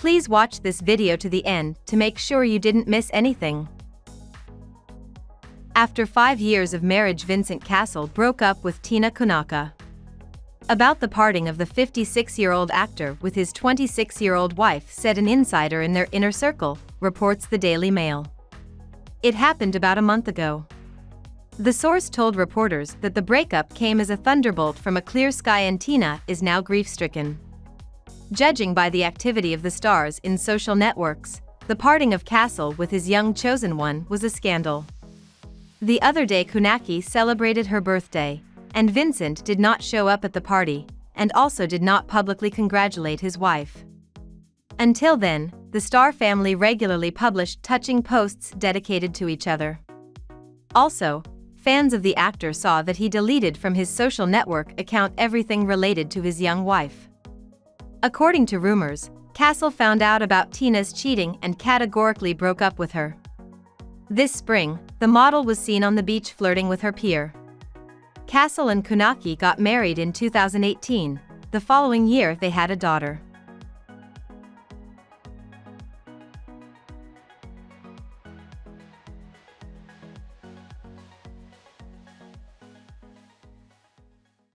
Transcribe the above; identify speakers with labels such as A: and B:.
A: Please watch this video to the end to make sure you didn't miss anything. After five years of marriage Vincent Cassel broke up with Tina Kunakey. About the parting of the 56-year-old actor with his 26-year-old wife said an insider in their inner circle, reports the Daily Mail. It happened about a month ago. The source told reporters that the breakup came as a thunderbolt from a clear sky and Tina is now grief-stricken. Judging by the activity of the stars in social networks, the parting of Cassel with his young chosen one was a scandal. The other day Kunakey celebrated her birthday, and Vincent did not show up at the party, and also did not publicly congratulate his wife. Until then, the Star family regularly published touching posts dedicated to each other. Also, fans of the actor saw that he deleted from his social network account everything related to his young wife. According to rumors, Cassel found out about Tina's cheating and categorically broke up with her. This spring, the model was seen on the beach flirting with her peer. Cassel and Kunakey got married in 2018, the following year they had a daughter.